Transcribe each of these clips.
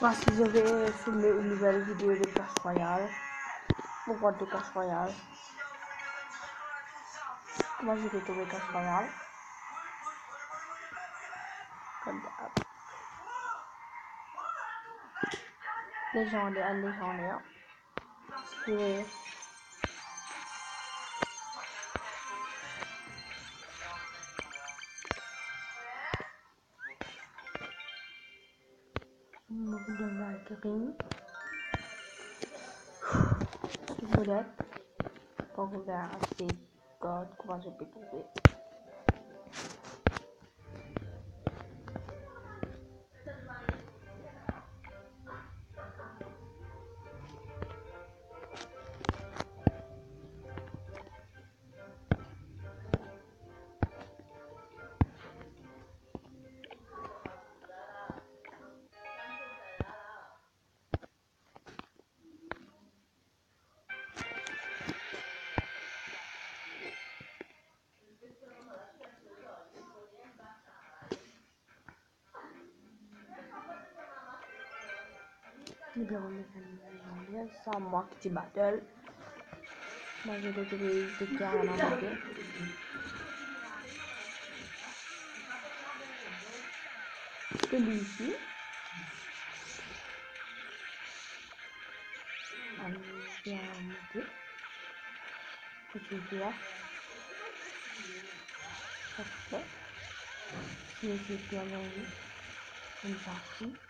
Voici, je vais filmer une nouvelle vidéo de Clash Royale. Pourquoi de Clash Royale? Comment je vais trouver Clash Royale? Comme d'hab. Légendaire, légendaire. Je vais... Buradan ver takayım. Böyle. Bubble Bear, Steve, God, Kuvacı, Big Big. Bienvenue les amis, sans moi Kitty Battle. Moi j'ai des des cartes à marquer. Celui-ci. Bien monter. Petit là. Parfait. Si c'est bien enlevé. Une partie.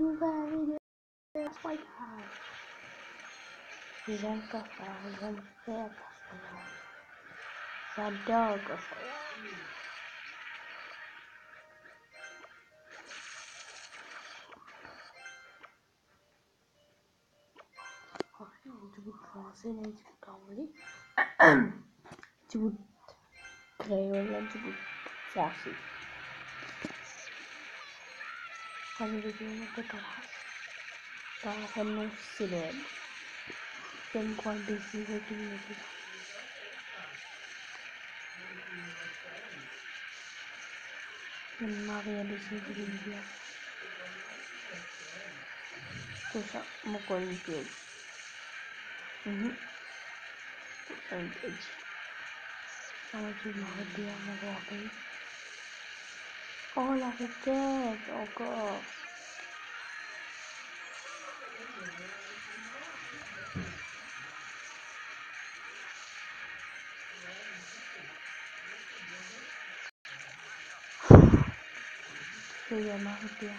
you wearing this white hat? He's uncover, he's unfair customer. Some dog of to be crossing and to be to be and to be. Hani Hazır ediyorum bu kadar. Daha sonra silelim. Benim kalbim size girmedi. Benim araya bir şey girmedi. Koşa mı koyuyoruz? Hı hı. Evet. Ama şimdi hadi ama bakayım. Hola, Raquel. Oh, God. Se llama Raquel.